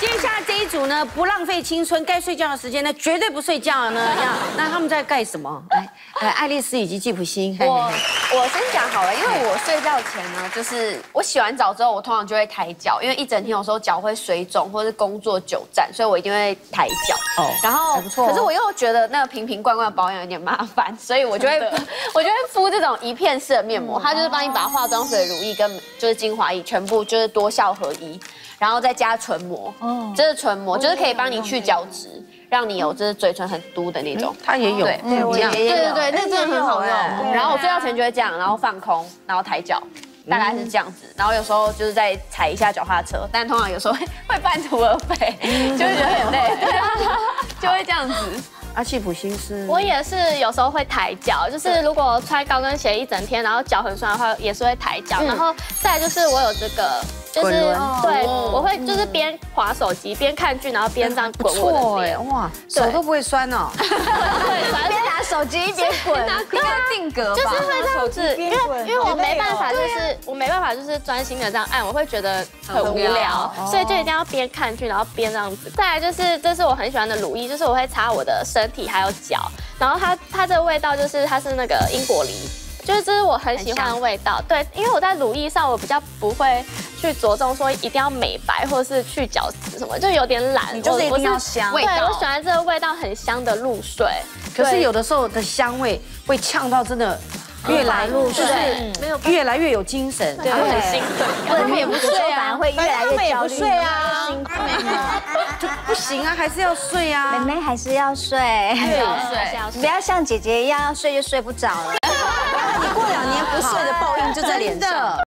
接下来这一组呢，不浪费青春，该睡觉的时间呢，绝对不睡觉呢。这样，那他们在干什么？来，呃，爱丽丝以及吉普星。我我先讲好了，因为我睡觉前呢，就是我洗完澡之后，我通常就会抬脚，因为一整天有时候脚会水肿，或是工作久站，所以我一定会抬脚。哦，然后不错哦可是我又觉得那个瓶瓶罐罐保养有点麻烦，所以我就会 我就会敷这种一片式的面膜，它就是帮你把化妆水、乳液跟就是精华液全部就是多效合一，然后再加唇膜。哦，这是唇膜，就是可以帮你去角质，让你有就是嘴唇很嘟的那种。它也有，对嗯这样对对对，那真的很好用。哎然后我睡觉前就会这样，然后放空，然后抬脚，大概是这样子。然后有时候就是再踩一下脚踏车，但通常有时候会 会半途而废，就会觉得很累，对啊，就会这样子。阿契普心思，我也是有时候会抬脚，就是如果穿高跟鞋一整天，然后脚很酸的话，也是会抬脚。然后再来就是我有这个，就是对，我会就是边滑手机边看剧，然后边这样滚我的错哎，脸。哇，手都不会酸哦。对，反正边拿手机一边滚，应该定格吧？就是会这样子，因为因为我没办法，就是我没办法，就是专心的这样按，我会觉得很无聊，所以就一定要边看剧，然后边这样子。再来就是，这是我很喜欢的乳液，就是我会擦我的身体还有脚，然后它它这个味道就是它是那个英国梨。就是这是我很喜欢的味道，对，因为我在乳液上我比较不会去着重说一定要美白或者是去角质什么，就有点懒，就是一定我要香。对味道。我喜欢这个味道很香的露水，可是有的时候的香味会呛到，真的越来就是，没有越来越有精神，对，会很兴奋。他们也不睡啊，反而会越来越焦虑。睡啊，就不行啊，还是要睡啊。妹妹还是要睡，要睡不要像姐姐一样要睡就睡不着了。你过两年不睡的报应就在脸上。